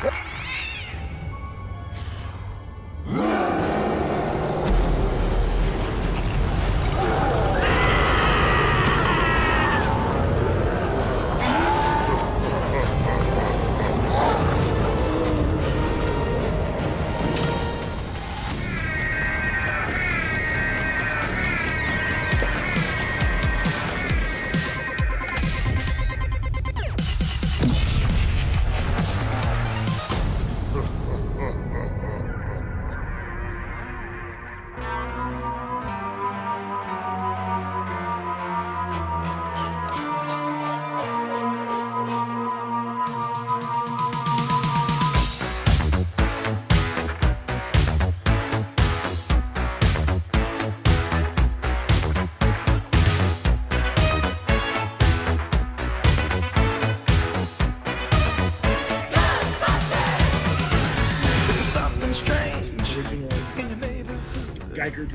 Something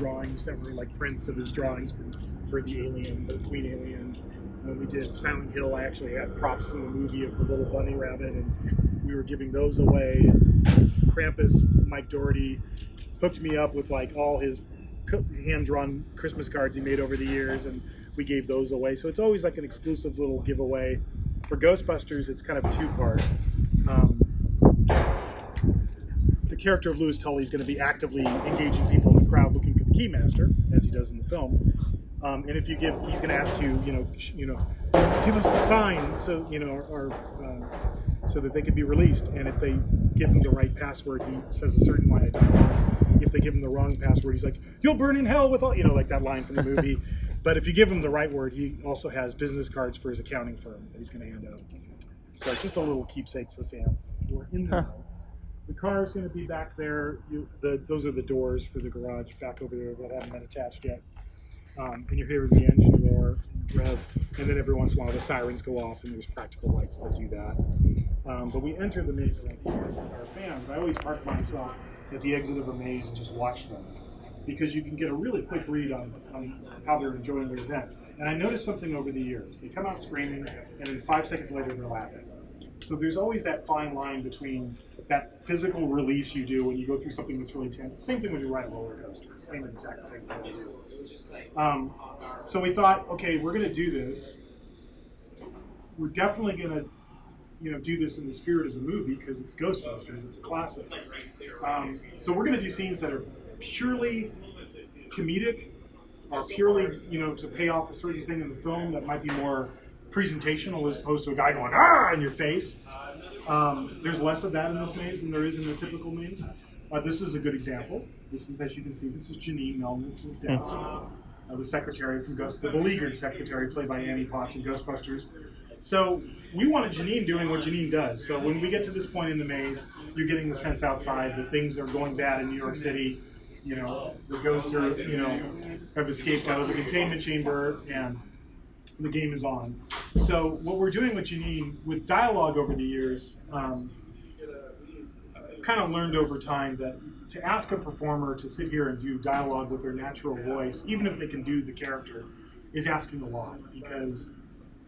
drawings that were like prints of his drawings for, for the Alien, the Queen Alien. When we did Silent Hill, I actually had props from the movie of the little bunny rabbit, and we were giving those away. Krampus, Mike Dougherty, hooked me up with like all his hand drawn Christmas cards he made over the years, and we gave those away. So it's always like an exclusive little giveaway. For Ghostbusters, it's kind of two part. Um, the character of Louis Tully is going to be actively engaging people keymaster, as he does in the film. Um, and if you give, he's going to ask you, you know, sh- you know, give us the sign, so you know, or, uh, so that they can be released. And if they give him the right password, he says a certain line of dialogue. If they give him the wrong password, he's like, "You'll burn in hell with all," you know, like that line from the movie. but if you give him the right word, he also has business cards for his accounting firm that he's going to hand out. So it's just a little keepsake for fans. We're in the the car is going to be back there. You, the, those are the doors for the garage back over there that haven't been attached yet. Um, and you're hearing the engine roar, and rev, and then every once in a while the sirens go off, and there's practical lights that do that. Um, but we enter the maze with our fans. I always park myself at the exit of a maze and just watch them because you can get a really quick read on, on how they're enjoying their event. And I noticed something over the years. They come out screaming, and then five seconds later they're laughing. So there's always that fine line between that physical release you do when you go through something that's really tense. Same thing when you ride roller coaster. Same exact thing. Um, so we thought, okay, we're going to do this. We're definitely going to, you know, do this in the spirit of the movie because it's Ghostbusters. It's a classic. Um, so we're going to do scenes that are purely comedic, or purely, you know, to pay off a certain thing in the film that might be more presentational as opposed to a guy going ah in your face. Um, there's less of that in this maze than there is in the typical maze. Uh, this is a good example. This is, as you can see, this is Janine Melnitz's desk, uh, the secretary from Ghost, the beleaguered secretary played by Annie Potts in Ghostbusters. So we wanted Janine doing what Janine does. So when we get to this point in the maze, you're getting the sense outside that things are going bad in New York City. You know, the ghosts are, you know, have escaped out of the containment chamber and the game is on. So what we're doing with Janine, with dialogue over the years, um, I've kind of learned over time that to ask a performer to sit here and do dialogue with their natural voice, even if they can do the character, is asking a lot because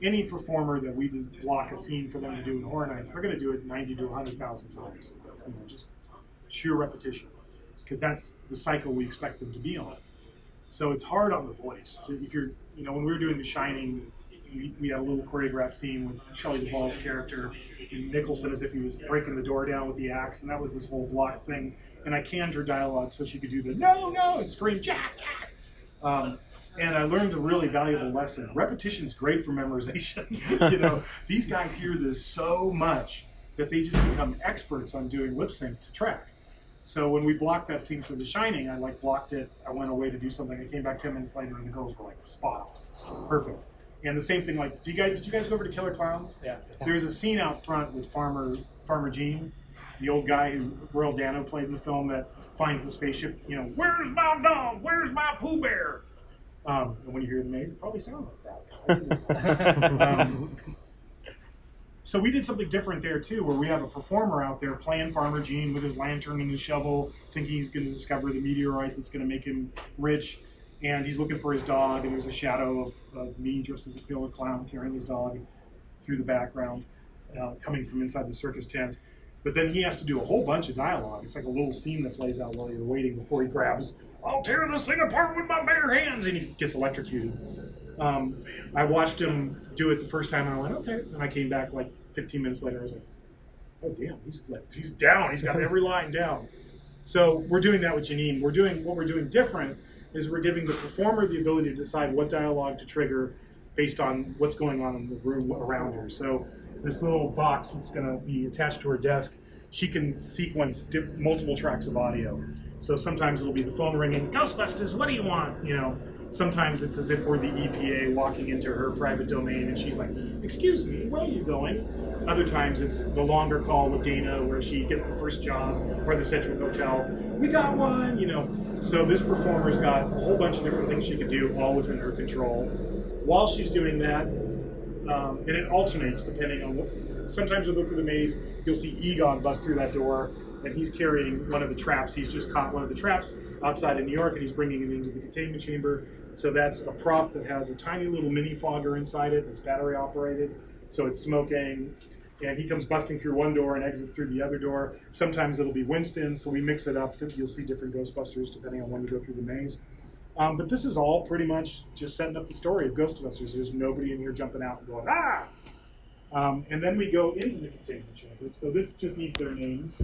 any performer that we block a scene for them to do in Horror Nights, they're going to do it 90 to 100,000 times. You know, just sheer repetition because that's the cycle we expect them to be on. So it's hard on the voice. To, if you're, you know, when we were doing The Shining, we, we had a little choreographed scene with Shelley Duvall's character and Nicholson as if he was breaking the door down with the axe, and that was this whole block thing. And I canned her dialogue so she could do the no, no, and scream Jack, Jack. Um, and I learned a really valuable lesson. Repetition is great for memorization. you know, these guys hear this so much that they just become experts on doing lip sync to track. So when we blocked that scene for The Shining, I like blocked it. I went away to do something. I came back ten minutes later, and the girls were like spot on, perfect. And the same thing, like, do you guys did you guys go over to Killer Clowns? Yeah. There's a scene out front with Farmer Farmer Gene, the old guy who Royal Dano played in the film that finds the spaceship. You know, where's my dog? Where's my Pooh Bear? Um, and when you hear the maze, it probably sounds like that. I did this once. um, so we did something different there too, where we have a performer out there playing Farmer Gene with his lantern and his shovel, thinking he's going to discover the meteorite that's going to make him rich, and he's looking for his dog. And there's a shadow of, of me dressed as a killer clown carrying his dog through the background, uh, coming from inside the circus tent. But then he has to do a whole bunch of dialogue. It's like a little scene that plays out while you're waiting before he grabs, I'll tear this thing apart with my bare hands, and he gets electrocuted. Um, I watched him do it the first time, and I went, okay. And I came back like 15 minutes later. I was like, oh damn, he's like he's down. He's got every line down. So we're doing that with Janine. We're doing what we're doing different is we're giving the performer the ability to decide what dialogue to trigger based on what's going on in the room around her. So this little box that's going to be attached to her desk, she can sequence multiple tracks of audio. So sometimes it'll be the phone ringing, Ghostbusters, what do you want? You know, sometimes it's as if we're the EPA walking into her private domain and she's like, Excuse me, where are you going? Other times it's the longer call with Dana where she gets the first job or the Sedgwick Hotel. We got one, you know. So this performer's got a whole bunch of different things she could do, all within her control. While she's doing that, um, and it alternates depending on what. Sometimes you'll go through the maze, you'll see Egon bust through that door, and he's carrying one of the traps. He's just caught one of the traps outside of New York, and he's bringing it into the containment chamber. So that's a prop that has a tiny little mini fogger inside it that's battery operated. So it's smoking, and he comes busting through one door and exits through the other door. Sometimes it'll be Winston, so we mix it up. You'll see different Ghostbusters depending on when you go through the maze. Um, but this is all pretty much just setting up the story of Ghostbusters. There's nobody in here jumping out and going, ah! Um, and then we go into the containment chamber. So this just needs their names.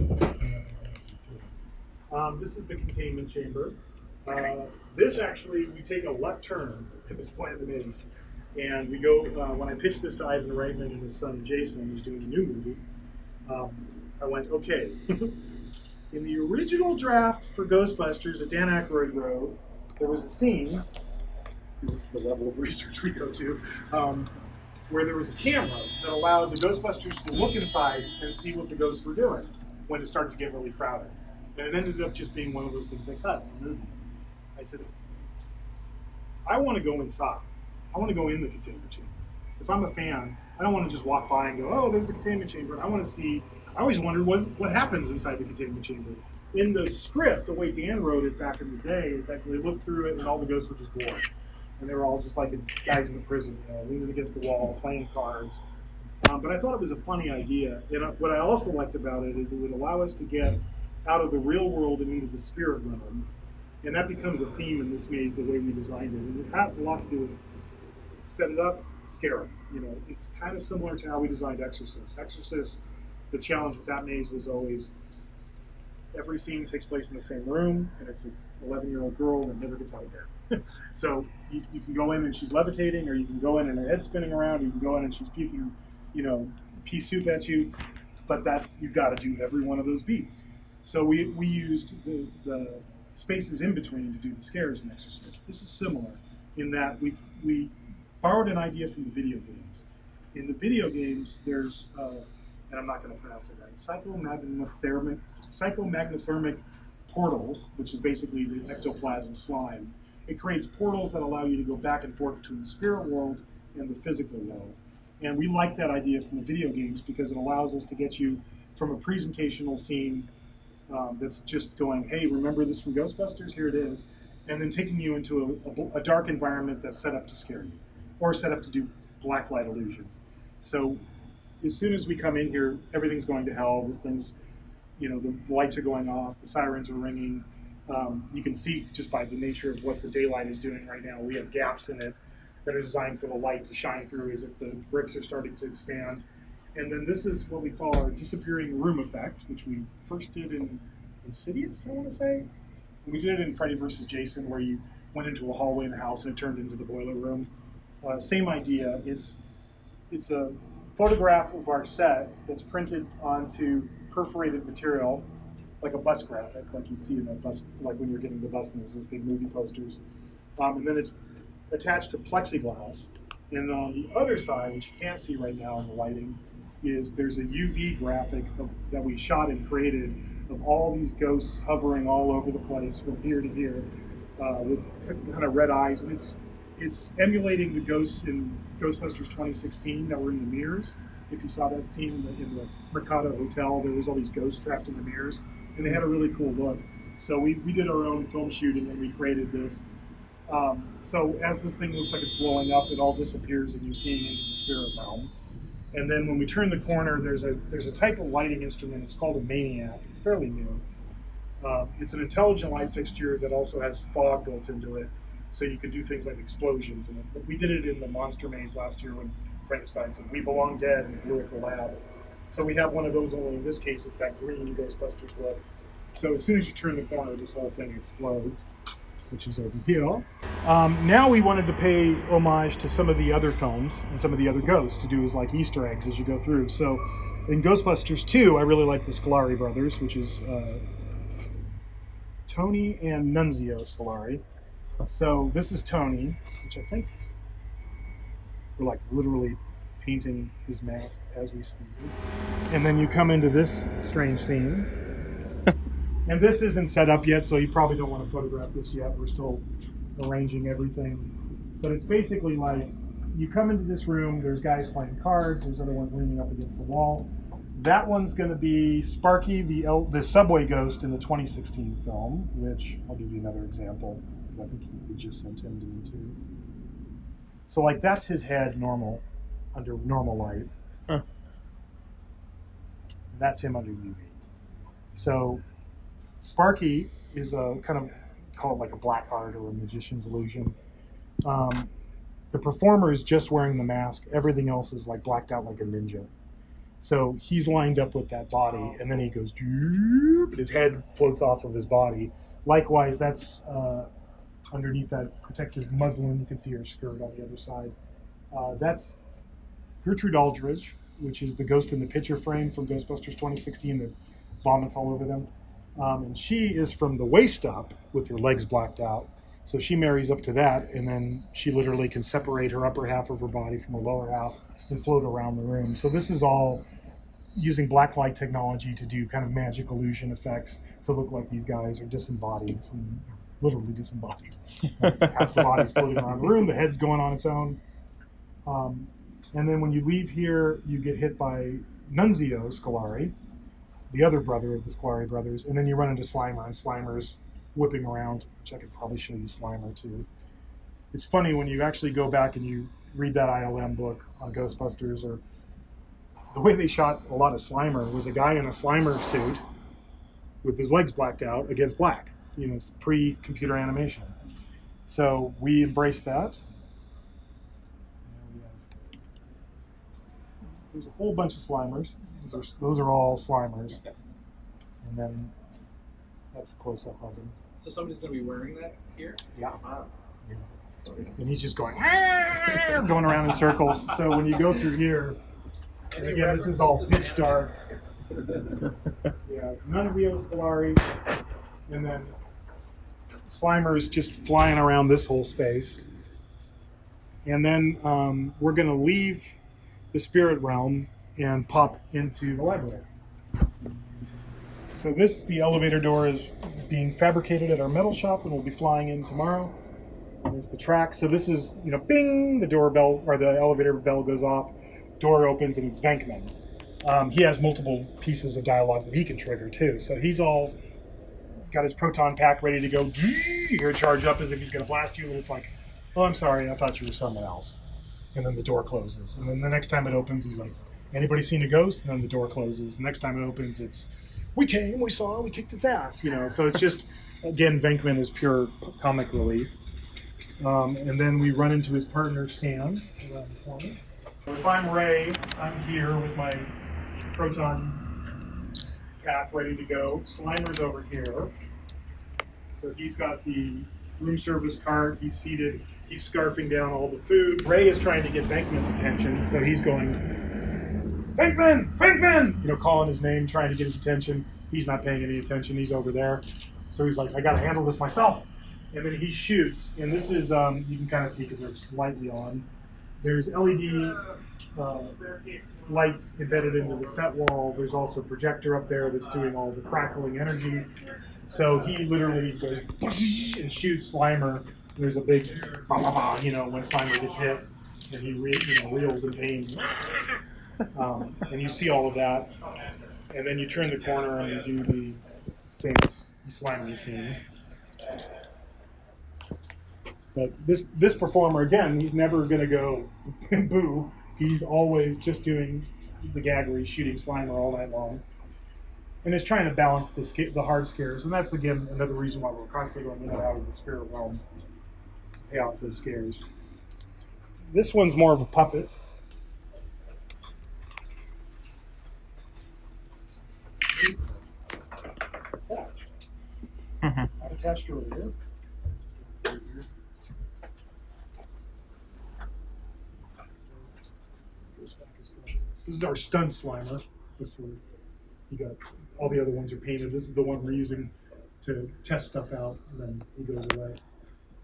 Um, this is the containment chamber. Uh, this actually, we take a left turn at this point in the maze. And we go, uh, when I pitched this to Ivan Reitman and his son Jason, who's doing a new movie, um, I went, okay. in the original draft for Ghostbusters that Dan Aykroyd wrote, there was a scene, this is the level of research we go to, um, where there was a camera that allowed the Ghostbusters to look inside and see what the ghosts were doing when it started to get really crowded. And it ended up just being one of those things they cut in the movie. I said, I want to go inside. I want to go in the containment chamber. If I'm a fan, I don't want to just walk by and go, oh, there's the containment chamber. I want to see, I always wondered what, what happens inside the containment chamber. In the script, the way Dan wrote it back in the day is that they looked through it and all the ghosts were just bored. And they were all just like guys in the prison, you know, leaning against the wall, playing cards. Um, but I thought it was a funny idea. And what I also liked about it is it would allow us to get out of the real world and into the spirit realm. And that becomes a theme in this maze, the way we designed it. And it has a lot to do with set it up, scare them. You know, it's kind of similar to how we designed Exorcist. Exorcist, the challenge with that maze was always every scene takes place in the same room, and it's an 11 year old girl that never gets out of bed. so you, you, can go in and she's levitating, or you can go in and her head's spinning around, or you can go in and she's puking, you know, pea soup at you. But that's you've got to do every one of those beats. So we, we used the, the spaces in between to do the scares and Exorcist. This is similar in that we we borrowed an idea from the video games. In the video games, there's, uh, and I'm not going to pronounce it right, psychomagnethermic, psychomagnethermic portals, which is basically the ectoplasm slime. It creates portals that allow you to go back and forth between the spirit world and the physical world. And we like that idea from the video games because it allows us to get you from a presentational scene um, that's just going, hey, remember this from Ghostbusters? Here it is. And then taking you into a, a, a dark environment that's set up to scare you or set up to do black light illusions. So as soon as we come in here, everything's going to hell. This thing's, you know, the lights are going off, the sirens are ringing. Um, you can see just by the nature of what the daylight is doing right now, we have gaps in it that are designed for the light to shine through as if the bricks are starting to expand. And then this is what we call our disappearing room effect, which we first did in Insidious, I want to say. We did it in Freddy vs. Jason, where you went into a hallway in the house and it turned into the boiler room. Uh, same idea. It's it's a photograph of our set that's printed onto perforated material, like a bus graphic, like you see in a bus, like when you're getting the bus and there's those big movie posters. Um, and then it's attached to plexiglass. And on the other side, which you can't see right now in the lighting, is there's a UV graphic of, that we shot and created of all these ghosts hovering all over the place from here to here uh, with kind of red eyes. And it's it's emulating the ghosts in Ghostbusters 2016 that were in the mirrors. If you saw that scene in the, in the Mercado Hotel, there was all these ghosts trapped in the mirrors, and they had a really cool look. So we, we did our own film shooting and we created this. Um, so as this thing looks like it's blowing up, it all disappears and you're seeing into the spirit realm. And then when we turn the corner, there's a there's a type of lighting instrument. It's called a Maniac. It's fairly new. Um, it's an intelligent light fixture that also has fog built into it, so you can do things like explosions. And we did it in the Monster Maze last year when Frankenstein said, "We belong dead," and blew up the lab. So we have one of those. Only in this case, it's that green Ghostbusters look. So as soon as you turn the corner, this whole thing explodes, which is over here. Um, now we wanted to pay homage to some of the other films and some of the other ghosts to do as like Easter eggs as you go through. So in Ghostbusters 2, I really like the Scolari brothers, which is uh, Tony and Nunzio Scolari. So this is Tony, which I think we're like literally painting his mask as we speak. And then you come into this strange scene. And this isn't set up yet, so you probably don't want to photograph this yet. We're still arranging everything. But it's basically like you come into this room, there's guys playing cards, there's other ones leaning up against the wall. That one's going to be Sparky, the El- the subway ghost in the 2016 film, which I'll give you another example because I think you just sent him to me too. So like that's his head normal under normal light. Huh. That's him under UV. So Sparky is a kind of call it like a black art or a magician's illusion. Um, the performer is just wearing the mask. Everything else is like blacked out like a ninja. So he's lined up with that body, and then he goes, his head floats off of his body. Likewise, that's uh, underneath that protective muslin. You can see her skirt on the other side. Uh, that's Gertrude Aldridge, which is the ghost in the picture frame from Ghostbusters 2016 that vomits all over them. Um, and she is from the waist up with her legs blacked out. So she marries up to that, and then she literally can separate her upper half of her body from her lower half and float around the room. So this is all using black light technology to do kind of magic illusion effects to look like these guys are disembodied from literally disembodied. half the body's floating around the room, the head's going on its own. Um, and then when you leave here, you get hit by Nunzio Scolari, the other brother of the Scolari brothers, and then you run into Slimer, and Slimer's whipping around, which I could probably show you Slimer too. It's funny when you actually go back and you read that ILM book on Ghostbusters, or the way they shot a lot of Slimer was a guy in a Slimer suit with his legs blacked out against black. You know, it's pre-computer animation. So we embraced that. There's a whole bunch of Slimers. Those are, those are all Slimers. And then that's a close-up of him. So somebody's gonna be wearing that here? Yeah. Wow. Yeah. Sorry. and he's just going going around in circles. So when you go through here, and again, this is all pitch to dark. Yeah, Nunzio Scolari, and then Slimer's just flying around this whole space. And then um, we're going to leave the spirit realm and pop into the library. So this, the elevator door is being fabricated at our metal shop, and we'll be flying in tomorrow. There's the track. So this is, you know, bing, the doorbell or the elevator bell goes off, door opens, and it's Venkman. Um, he has multiple pieces of dialogue that he can trigger too. So he's all got his proton pack ready to go. You hear it charge up as if he's going to blast you, and it's like, oh, I'm sorry, I thought you were someone else. And then the door closes. And then the next time it opens, he's like, anybody seen a ghost? And then the door closes. The next time it opens, it's, we came, we saw, we kicked its ass. You know, so it's just, again, Venkman is pure comic relief. Um, and then we run into his partner, Stantz. If I'm Ray, I'm here with my proton pack ready to go. Slimer's over here. So he's got the room service cart. He's seated. He's scarfing down all the food. Ray is trying to get Venkman's attention, so he's going, Venkman! Venkman! You know, calling his name, trying to get his attention. He's not paying any attention. He's over there. So he's like, I got to handle this myself. And then he shoots. And this is, um, you can kind of see because they're slightly on. There's LED uh, lights embedded into the set wall. There's also a projector up there that's doing all the crackling energy. So he literally goes and shoots Slimer. There's a big, bah, bah, bah, you know, when Slimer gets hit, and he re- you know, reels in pain. Um, and you see all of that. And then you turn the corner and you do the famous Slimer scene. But this this performer again, he's never gonna go boo. he's always just doing the gag where he's shooting Slimer all night long, and is trying to balance the the hard scares. And that's again another reason why we're constantly going in and out of the spirit realm, to pay off those scares. This one's more of a puppet. Attached. Not attached earlier. This is our stunt slimer. Before you got all the other ones are painted. This is the one we're using to test stuff out, and then he goes away.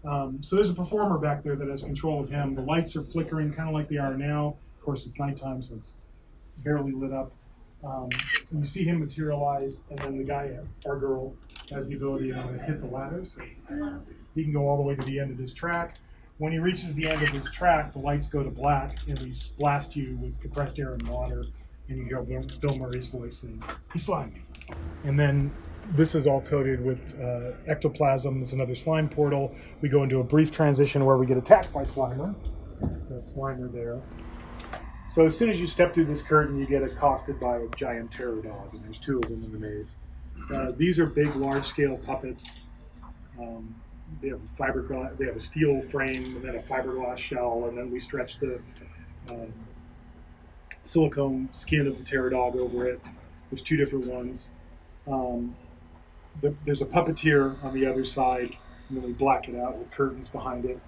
Um, so there's a performer back there that has control of him. The lights are flickering, kind of like they are now. Of course, it's nighttime, so it's barely lit up. Um, you see him materialize, and then the guy, our girl, has the ability to hit the ladder. So he can go all the way to the end of this track. When he reaches the end of his track, the lights go to black, and we blast you with compressed air and water, and you hear Bill, Bill Murray's voice saying, "He slimed me." And then this is all coated with uh, ectoplasm. It's another slime portal. We go into a brief transition where we get attacked by Slimer. That's Slimer there. So as soon as you step through this curtain, you get accosted by a giant terror dog, and there's two of them in the maze. Uh, these are big, large-scale puppets. Um, they have fiberglass. They have a steel frame and then a fiberglass shell, and then we stretch the um, silicone skin of the terror dog over it. There's two different ones. Um, the, there's a puppeteer on the other side, and then we black it out with curtains behind it,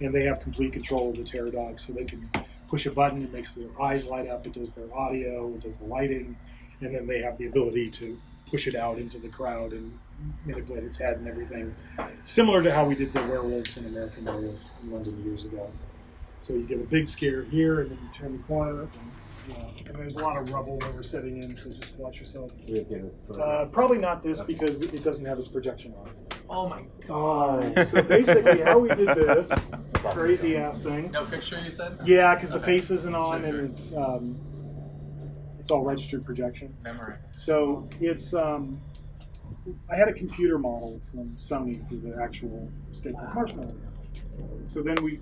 and they have complete control of the terror dog, so they can push a button, it makes their eyes light up, it does their audio, it does the lighting, and then they have the ability to push it out into the crowd and manipulate its head and everything. Similar to how we did the werewolves in American Werewolf in London years ago. So you get a big scare here, and then you turn the corner, and, and there's a lot of rubble that we're setting in, so just watch yourself. Uh, probably not this because it doesn't have its projection on. Oh my Oh, so basically, how we did this crazy ass thing. No picture, you said? Yeah, because the face isn't on Sure, sure. and it's um, it's all registered projection. Memory. So it's um, I had a computer model from Sony for the actual Stay Puft Marshmallow. So then we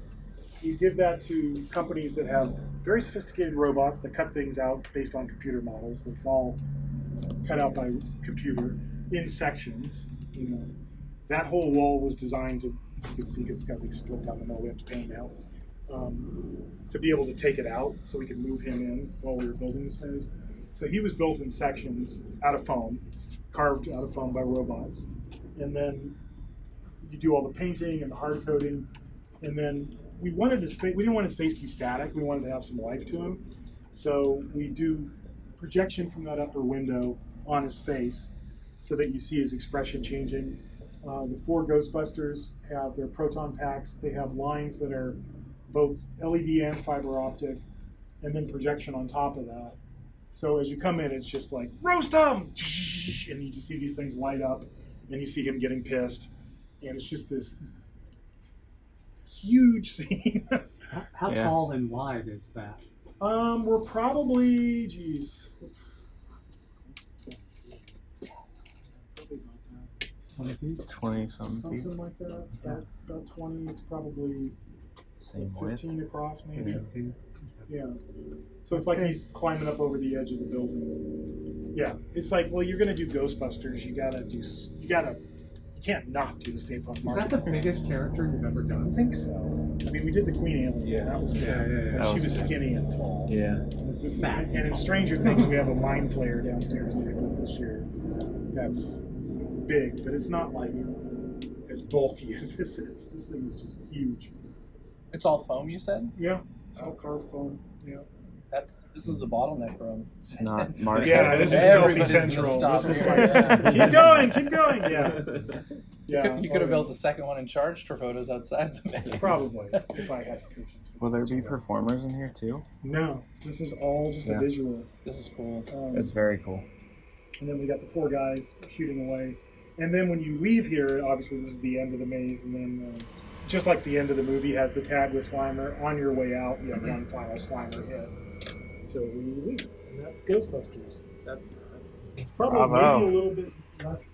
you give that to companies that have very sophisticated robots that cut things out based on computer models. So it's all cut out by computer in sections. You know, that whole wall was designed to you can see because it's got like split down the middle. We have to paint it out um, to be able to take it out so we could move him in while we were building this maze. So he was built in sections out of foam, carved out of foam by robots, and then you do all the painting and the hard coating, and then we wanted his face. We didn't want his face to be static. We wanted to have some life to him, so we do projection from that upper window on his face, so that you see his expression changing. Uh, the four Ghostbusters have their proton packs. They have lines that are both LED and fiber optic, and then projection on top of that. So as you come in, it's just like roast him, and you just see these things light up, and you see him getting pissed, and it's just this huge scene. How, how Yeah. tall and wide is that? um, we're probably, geez, probably about that. 20 feet? 20 something feet. something like that. It's about, about twenty. It's probably Same width. fifteen across, maybe. Two? Yeah. So it's like he's climbing up over the edge of the building. Yeah. It's like, well, you're gonna do Ghostbusters. You gotta do. You gotta. You can't not do the Stay Puft Is that the biggest character you've ever done? I think so. I mean, we did the Queen Alien. Yeah. That was big. Yeah, yeah, yeah. But That she was was skinny and tall. Yeah. This- Fat. and in Stranger Things, we have a mind flayer downstairs that we built this year. That's big, but it's not like as bulky as this is. This thing is just huge. It's all foam, you said? Yeah. It's all carved foam. Yeah. That's this is the bottleneck room. It's not marked. Yeah, this is selfie Everybody's gonna central. stop This is like, yeah. keep going, keep going. Yeah. You Yeah. could, you could have built the second one and charged for photos outside the maze. Probably, if I had patience. Will there be performers in here too? No, this is all just Yeah. a visual. This is cool. Um, It's very cool. and then we got the four guys shooting away. And then when you leave here, obviously this is the end of the maze, and then uh, just like the end of the movie has the tag with Slimer, on your way out, you have one final Slimer hit until we leave. And that's Ghostbusters. That's that's it's probably Bravo. maybe a little bit less